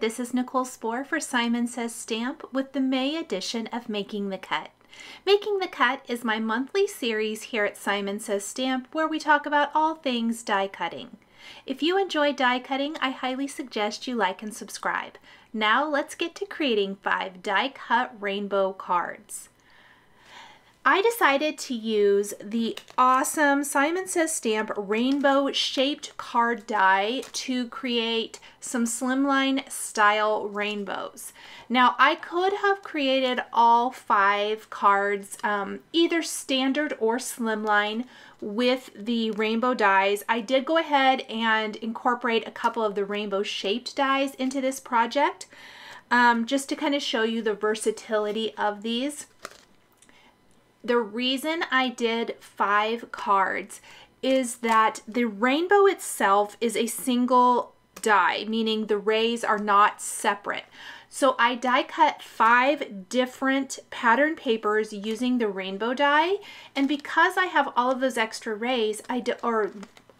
This is Nichol Spohr for Simon Says Stamp with the May edition of Making the Cut. Making the Cut is my monthly series here at Simon Says Stamp where we talk about all things die cutting. If you enjoy die cutting, I highly suggest you like and subscribe. Now let's get to creating five die cut rainbow cards. I decided to use the awesome Simon Says Stamp rainbow shaped card die to create some slimline style rainbows. Now I could have created all five cards um, either standard or slimline with the rainbow dies. I did go ahead and incorporate a couple of the rainbow shaped dies into this project um, just to kind of show you the versatility of these. The reason I did five cards is that the rainbow itself is a single die, meaning the rays are not separate. So I die cut five different pattern papers using the rainbow die. And because I have all of those extra rays, I or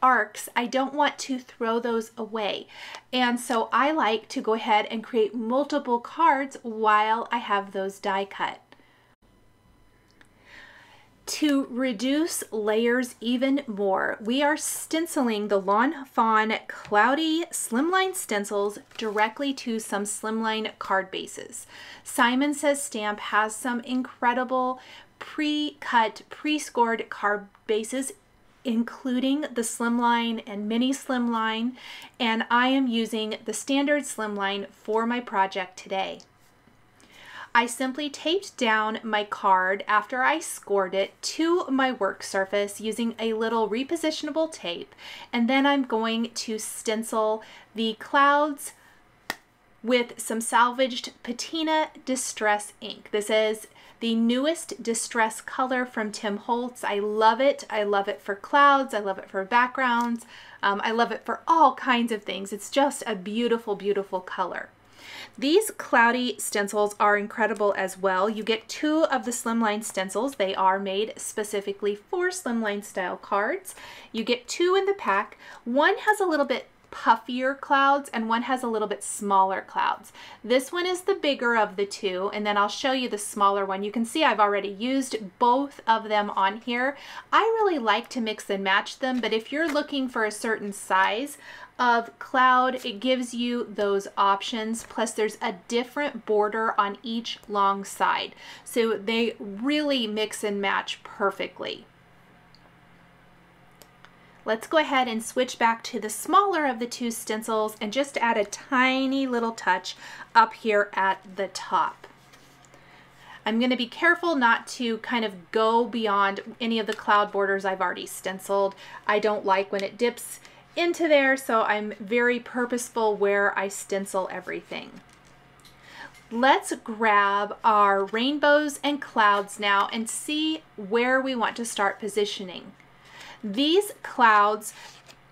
arcs, I don't want to throw those away. And so I like to go ahead and create multiple cards while I have those die cut. To reduce layers even more, we are stenciling the Lawn Fawn Cloudy Slimline stencils directly to some slimline card bases. Simon Says Stamp has some incredible pre-cut, pre-scored card bases including the slimline and mini slimline and I am using the standard slimline for my project today. I simply taped down my card after I scored it to my work surface using a little repositionable tape and then I'm going to stencil the clouds with some salvaged patina distress ink. This is the newest distress color from Tim Holtz. I love it. I love it for clouds. I love it for backgrounds. Um, I love it for all kinds of things. It's just a beautiful, beautiful color. These cloudy stencils are incredible as well. You get two of the slimline stencils. They are made specifically for slimline style cards. You get two in the pack. One has a little bit puffier clouds and one has a little bit smaller clouds. This one is the bigger of the two and then I'll show you the smaller one. You can see I've already used both of them on here. I really like to mix and match them but if you're looking for a certain size of cloud it gives you those options plus there's a different border on each long side so they really mix and match perfectly. Let's go ahead and switch back to the smaller of the two stencils and just add a tiny little touch up here at the top. I'm going to be careful not to kind of go beyond any of the cloud borders I've already stenciled. I don't like when it dips into there, so I'm very purposeful where I stencil everything. Let's grab our rainbows and clouds now and see where we want to start positioning. These clouds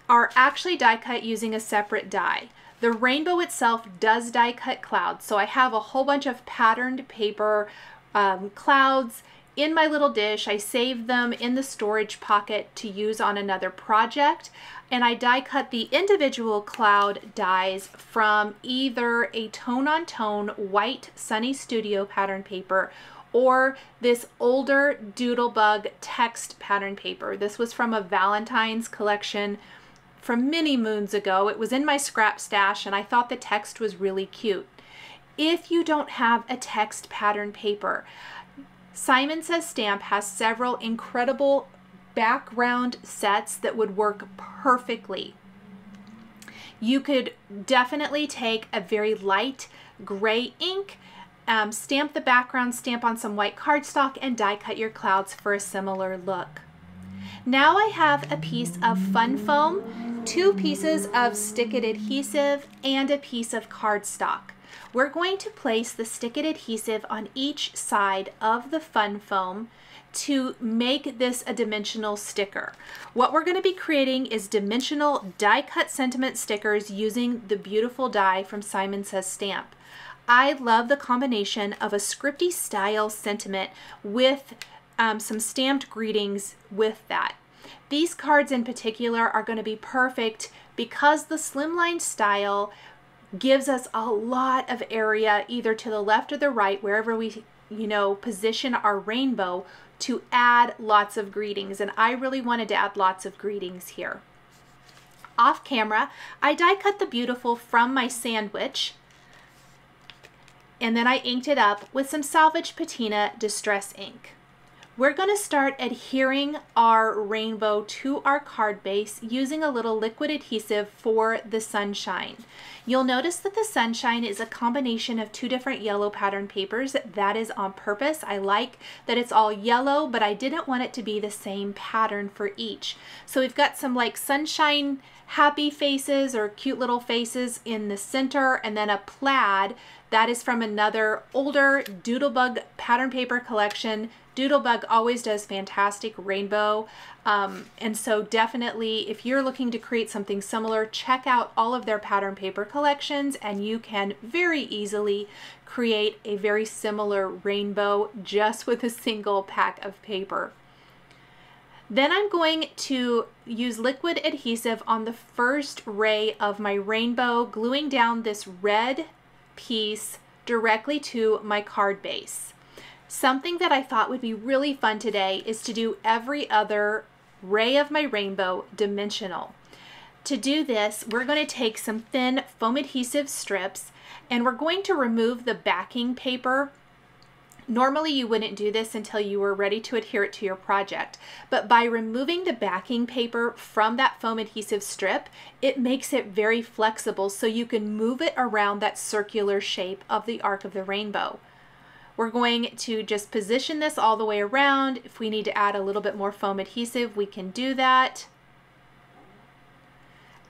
are actually die cut using a separate die. The rainbow itself does die cut clouds, so I have a whole bunch of patterned paper um, clouds in my little dish. I save them in the storage pocket to use on another project. And I die cut the individual cloud dies from either a tone on tone white Sunny Studio pattern paper or this older Doodlebug text pattern paper. This was from a Valentine's collection from many moons ago. It was in my scrap stash and I thought the text was really cute. If you don't have a text pattern paper, Simon Says Stamp has several incredible background sets that would work perfectly. You could definitely take a very light gray ink um, stamp the background stamp on some white cardstock and die cut your clouds for a similar look. Now I have a piece of fun foam, two pieces of Stick It adhesive, and a piece of cardstock. We're going to place the Stick It adhesive on each side of the fun foam to make this a dimensional sticker. What we're going to be creating is dimensional die cut sentiment stickers using the beautiful die from Simon Says Stamp. I love the combination of a scripty style sentiment with um, some stamped greetings with that. These cards in particular are going to be perfect because the slimline style gives us a lot of area either to the left or the right, wherever we, you know, position our rainbow to add lots of greetings. And I really wanted to add lots of greetings here. Off camera, I die cut the beautiful from my sandwich and then I inked it up with some Salvage Patina Distress ink. We're going to start adhering our rainbow to our card base using a little liquid adhesive for the sunshine. You'll notice that the sunshine is a combination of two different yellow pattern papers. That is on purpose. I like that it's all yellow, but I didn't want it to be the same pattern for each. So we've got some like sunshine happy faces or cute little faces in the center and then a plaid that is from another older Doodlebug pattern paper collection. Doodlebug always does fantastic rainbow. Um, and so definitely if you're looking to create something similar, check out all of their pattern paper collections and you can very easily create a very similar rainbow just with a single pack of paper. Then I'm going to use liquid adhesive on the first ray of my rainbow, gluing down this red piece directly to my card base. Something that I thought would be really fun today is to do every other ray of my rainbow dimensional. To do this, we're going to take some thin foam adhesive strips and we're going to remove the backing paper Normally you wouldn't do this until you were ready to adhere it to your project, but by removing the backing paper from that foam adhesive strip, it makes it very flexible so you can move it around that circular shape of the arc of the rainbow. We're going to just position this all the way around. If we need to add a little bit more foam adhesive, we can do that.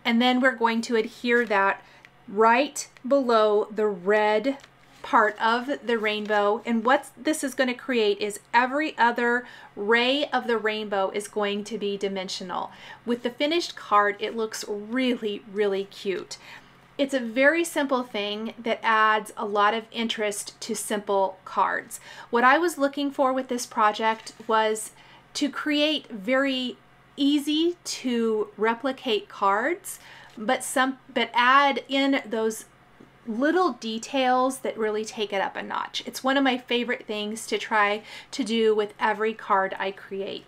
And then we're going to adhere that right below the red part of the rainbow and what this is going to create is every other ray of the rainbow is going to be dimensional. With the finished card it looks really really cute. It's a very simple thing that adds a lot of interest to simple cards. What I was looking for with this project was to create very easy to replicate cards but some but add in those little details that really take it up a notch. It's one of my favorite things to try to do with every card I create.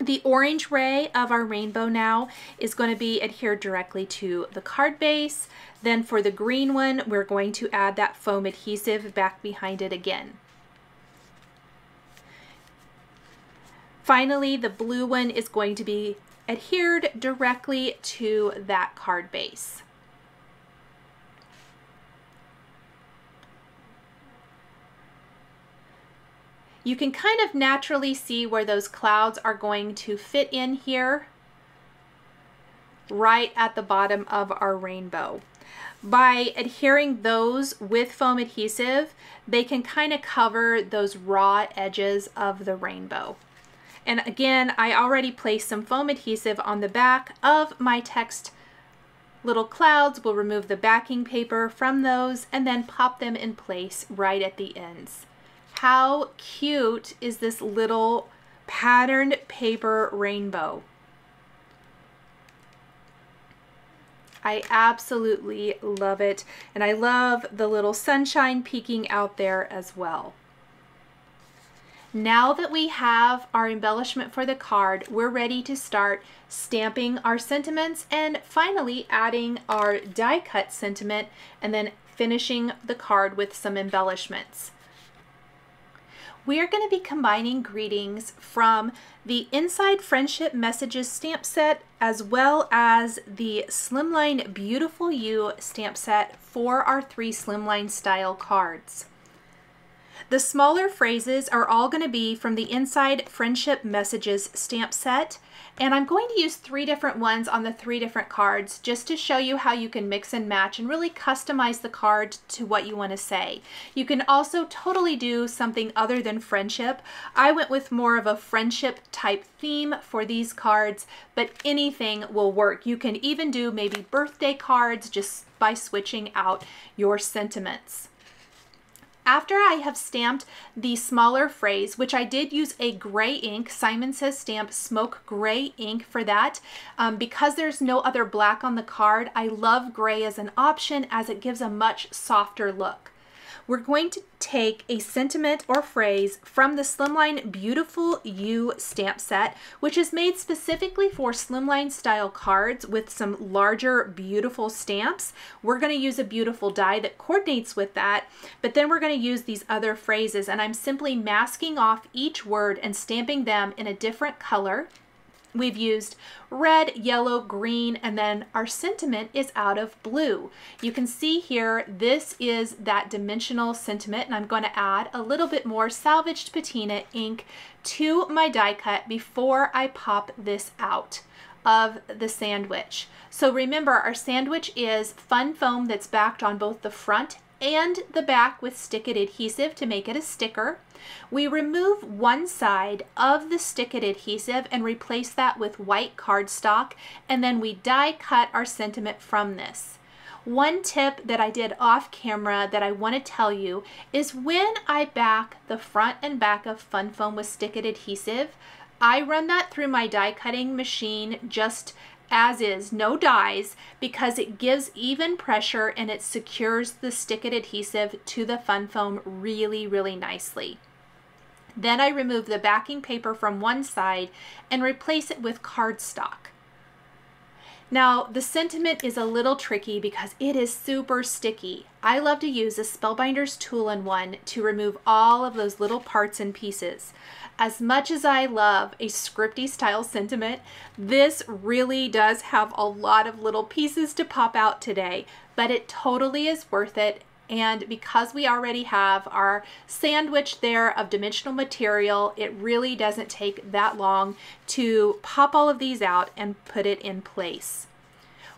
The orange ray of our rainbow now is going to be adhered directly to the card base. Then for the green one, we're going to add that foam adhesive back behind it again. Finally, the blue one is going to be adhered directly to that card base. You can kind of naturally see where those clouds are going to fit in here right at the bottom of our rainbow. By adhering those with foam adhesive, they can kind of cover those raw edges of the rainbow. And again, I already placed some foam adhesive on the back of my text little clouds. We'll remove the backing paper from those and then pop them in place right at the ends. How cute is this little patterned paper rainbow? I absolutely love it. And I love the little sunshine peeking out there as well. Now that we have our embellishment for the card, we're ready to start stamping our sentiments and finally adding our die cut sentiment and then finishing the card with some embellishments we are going to be combining greetings from the Inside Friendship Messages stamp set as well as the Slimline Beautiful You stamp set for our three Slimline style cards. The smaller phrases are all going to be from the Inside Friendship Messages stamp set, and I'm going to use three different ones on the three different cards just to show you how you can mix and match and really customize the card to what you want to say. You can also totally do something other than friendship. I went with more of a friendship type theme for these cards, but anything will work. You can even do maybe birthday cards just by switching out your sentiments. After I have stamped the smaller phrase, which I did use a gray ink, Simon Says Stamp Smoke Gray ink for that, um, because there's no other black on the card, I love gray as an option as it gives a much softer look we're going to take a sentiment or phrase from the Slimline Beautiful You stamp set, which is made specifically for Slimline style cards with some larger, beautiful stamps. We're going to use a beautiful die that coordinates with that, but then we're going to use these other phrases, and I'm simply masking off each word and stamping them in a different color. We've used red, yellow, green, and then our sentiment is out of blue. You can see here, this is that dimensional sentiment, and I'm going to add a little bit more salvaged patina ink to my die cut before I pop this out of the sandwich. So remember, our sandwich is fun foam that's backed on both the front and the back with stick it adhesive to make it a sticker. We remove one side of the stick it adhesive and replace that with white cardstock and then we die cut our sentiment from this. One tip that I did off camera that I want to tell you is when I back the front and back of Fun Foam with stick it adhesive, I run that through my die cutting machine just as is, no dies, because it gives even pressure and it secures the stick it adhesive to the fun foam really, really nicely. Then I remove the backing paper from one side and replace it with cardstock. Now, the sentiment is a little tricky because it is super sticky. I love to use a Spellbinders Tool-in-One to remove all of those little parts and pieces. As much as I love a scripty style sentiment, this really does have a lot of little pieces to pop out today, but it totally is worth it and because we already have our sandwich there of dimensional material, it really doesn't take that long to pop all of these out and put it in place.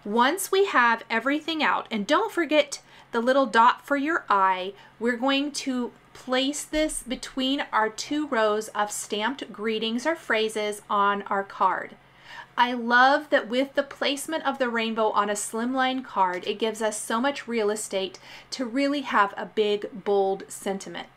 Once we have everything out, and don't forget the little dot for your eye, we're going to place this between our two rows of stamped greetings or phrases on our card. I love that with the placement of the rainbow on a slimline card, it gives us so much real estate to really have a big, bold sentiment.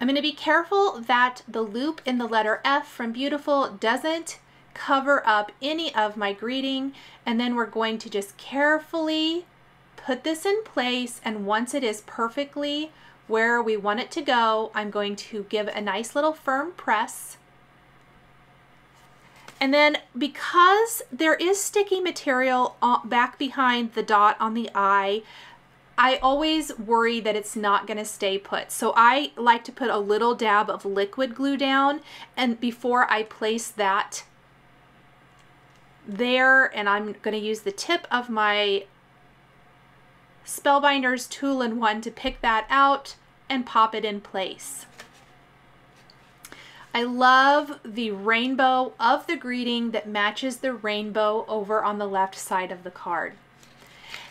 I'm going to be careful that the loop in the letter F from Beautiful doesn't cover up any of my greeting. And then we're going to just carefully put this in place. And once it is perfectly where we want it to go, I'm going to give a nice little firm press and then because there is sticky material back behind the dot on the eye, I always worry that it's not going to stay put. So I like to put a little dab of liquid glue down and before I place that there and I'm going to use the tip of my Spellbinders Tool-in-One to pick that out and pop it in place. I love the rainbow of the greeting that matches the rainbow over on the left side of the card.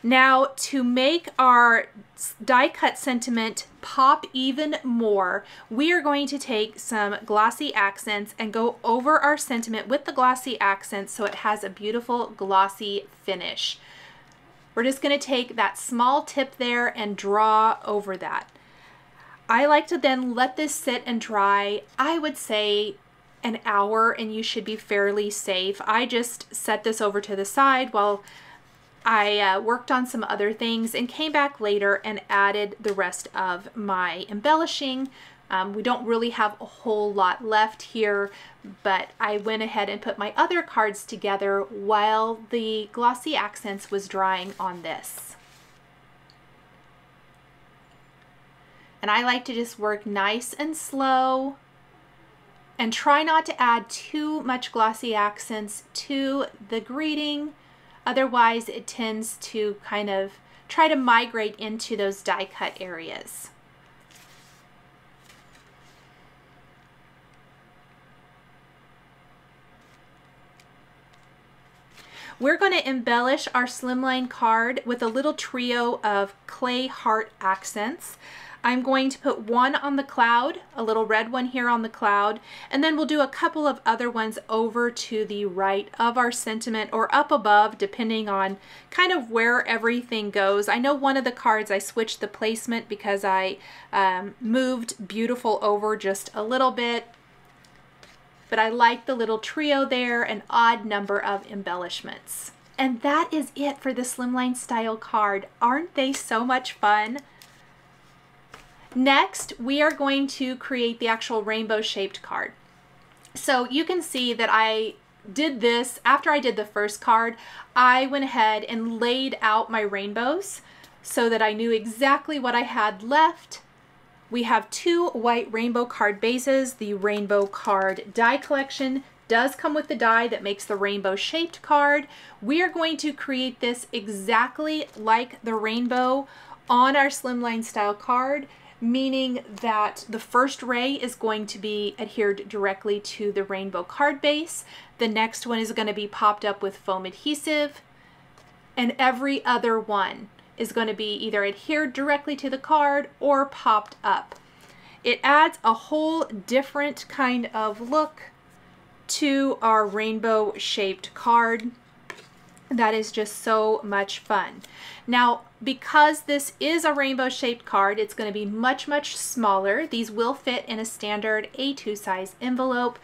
Now to make our die cut sentiment pop even more, we are going to take some glossy accents and go over our sentiment with the glossy accents so it has a beautiful glossy finish. We're just going to take that small tip there and draw over that. I like to then let this sit and dry, I would say an hour and you should be fairly safe. I just set this over to the side while I uh, worked on some other things and came back later and added the rest of my embellishing. Um, we don't really have a whole lot left here, but I went ahead and put my other cards together while the glossy accents was drying on this. And I like to just work nice and slow and try not to add too much glossy accents to the greeting. Otherwise, it tends to kind of try to migrate into those die cut areas. We're going to embellish our slimline card with a little trio of clay heart accents. I'm going to put one on the cloud, a little red one here on the cloud, and then we'll do a couple of other ones over to the right of our sentiment or up above, depending on kind of where everything goes. I know one of the cards I switched the placement because I um, moved Beautiful over just a little bit, but I like the little trio there, an odd number of embellishments. And that is it for the Slimline Style card. Aren't they so much fun? Next, we are going to create the actual rainbow shaped card. So you can see that I did this after I did the first card. I went ahead and laid out my rainbows so that I knew exactly what I had left. We have two white rainbow card bases. The rainbow card die collection does come with the die that makes the rainbow shaped card. We are going to create this exactly like the rainbow on our slimline style card meaning that the first ray is going to be adhered directly to the rainbow card base. The next one is going to be popped up with foam adhesive and every other one is going to be either adhered directly to the card or popped up. It adds a whole different kind of look to our rainbow shaped card. That is just so much fun. Now, because this is a rainbow shaped card, it's going to be much, much smaller. These will fit in a standard A2 size envelope.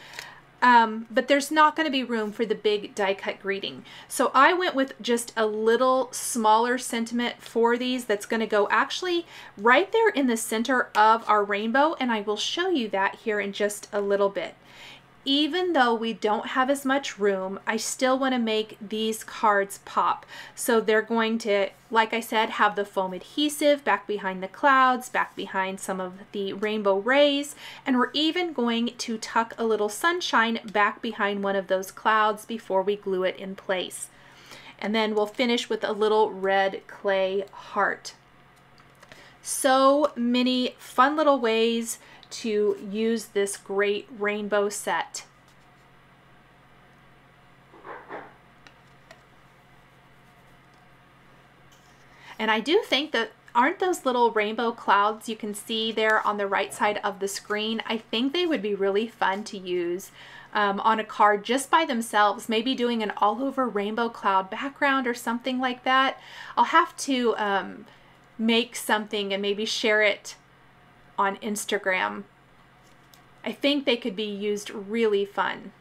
Um, but there's not going to be room for the big die cut greeting. So I went with just a little smaller sentiment for these that's going to go actually right there in the center of our rainbow and I will show you that here in just a little bit even though we don't have as much room, I still want to make these cards pop. So they're going to, like I said, have the foam adhesive back behind the clouds, back behind some of the rainbow rays, and we're even going to tuck a little sunshine back behind one of those clouds before we glue it in place. And then we'll finish with a little red clay heart. So many fun little ways to use this great rainbow set. And I do think that aren't those little rainbow clouds you can see there on the right side of the screen? I think they would be really fun to use um, on a card just by themselves, maybe doing an all over rainbow cloud background or something like that. I'll have to um, make something and maybe share it on Instagram. I think they could be used really fun.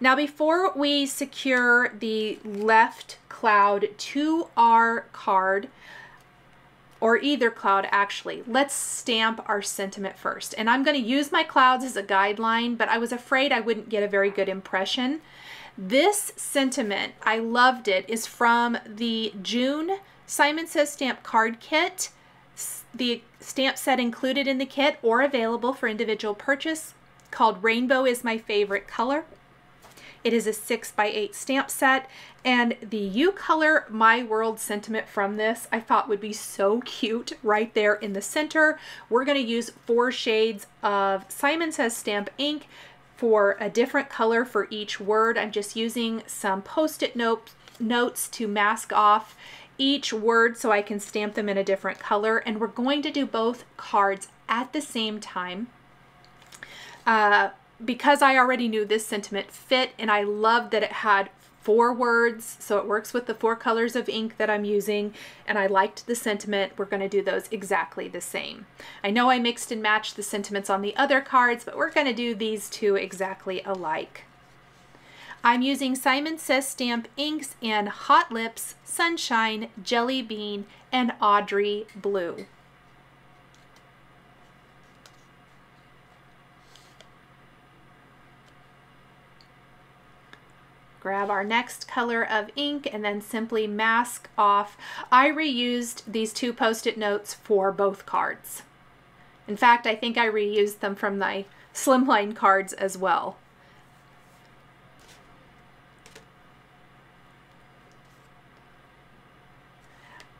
Now before we secure the left cloud to our card, or either cloud actually, let's stamp our sentiment first. And I'm going to use my clouds as a guideline, but I was afraid I wouldn't get a very good impression. This sentiment, I loved it, is from the June Simon Says Stamp card kit the stamp set included in the kit or available for individual purchase called Rainbow is my favorite color. It is a 6 by 8 stamp set and the You Color My World sentiment from this I thought would be so cute right there in the center. We're going to use four shades of Simon Says Stamp ink for a different color for each word. I'm just using some post-it note, notes to mask off each word so I can stamp them in a different color. And we're going to do both cards at the same time. Uh, because I already knew this sentiment fit and I loved that it had four words, so it works with the four colors of ink that I'm using, and I liked the sentiment, we're going to do those exactly the same. I know I mixed and matched the sentiments on the other cards, but we're going to do these two exactly alike. I'm using Simon Says Stamp inks in Hot Lips, Sunshine, Jelly Bean, and Audrey Blue. grab our next color of ink and then simply mask off. I reused these two post-it notes for both cards. In fact, I think I reused them from my slimline cards as well.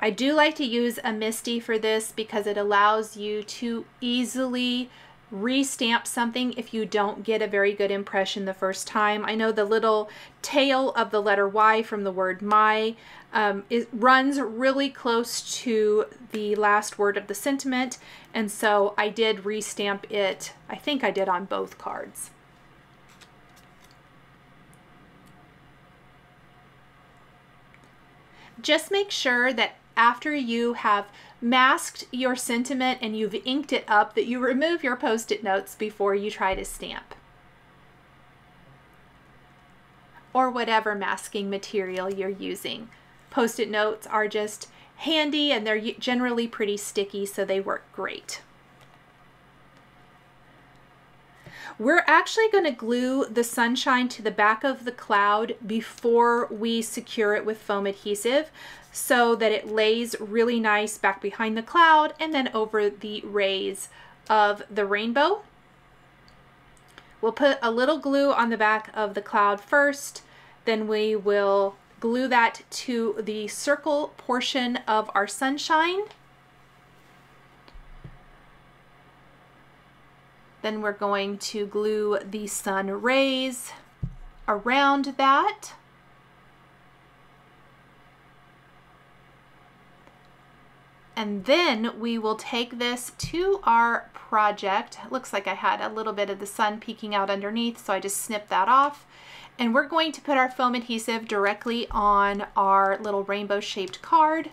I do like to use a MISTI for this because it allows you to easily re-stamp something if you don't get a very good impression the first time. I know the little tail of the letter Y from the word my um, it runs really close to the last word of the sentiment and so I did re-stamp it. I think I did on both cards. Just make sure that after you have masked your sentiment and you've inked it up that you remove your post-it notes before you try to stamp. Or whatever masking material you're using. Post-it notes are just handy and they're generally pretty sticky so they work great. We're actually going to glue the sunshine to the back of the cloud before we secure it with foam adhesive so that it lays really nice back behind the cloud and then over the rays of the rainbow. We'll put a little glue on the back of the cloud first, then we will glue that to the circle portion of our sunshine. Then we're going to glue the sun rays around that. And then we will take this to our project. It looks like I had a little bit of the sun peeking out underneath, so I just snipped that off. And we're going to put our foam adhesive directly on our little rainbow shaped card.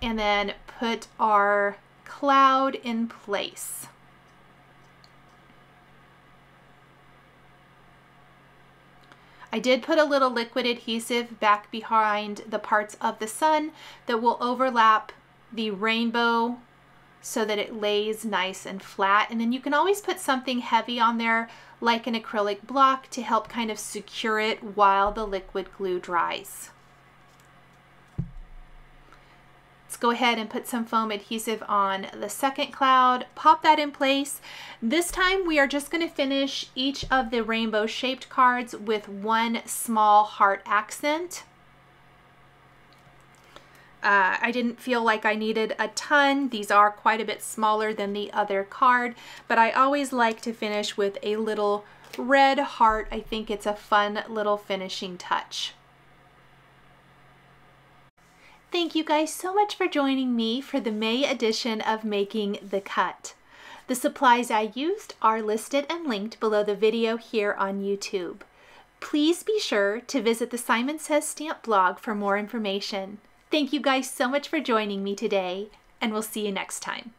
and then put our cloud in place. I did put a little liquid adhesive back behind the parts of the sun that will overlap the rainbow so that it lays nice and flat. And then you can always put something heavy on there like an acrylic block to help kind of secure it while the liquid glue dries. Let's go ahead and put some foam adhesive on the second cloud, pop that in place. This time we are just going to finish each of the rainbow shaped cards with one small heart accent. Uh, I didn't feel like I needed a ton. These are quite a bit smaller than the other card, but I always like to finish with a little red heart. I think it's a fun little finishing touch. Thank you guys so much for joining me for the May edition of Making the Cut. The supplies I used are listed and linked below the video here on YouTube. Please be sure to visit the Simon Says Stamp blog for more information. Thank you guys so much for joining me today, and we'll see you next time.